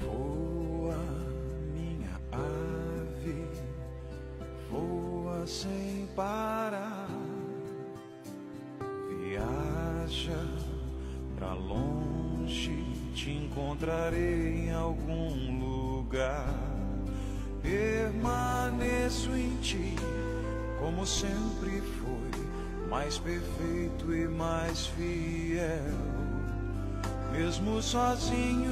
Voa, minha ave, voa sem parar. Viaja pra longe, te encontrarei em algum lugar. Permaneço em ti, como sempre foi, mais perfeito e mais fiel. Mesmo sozinho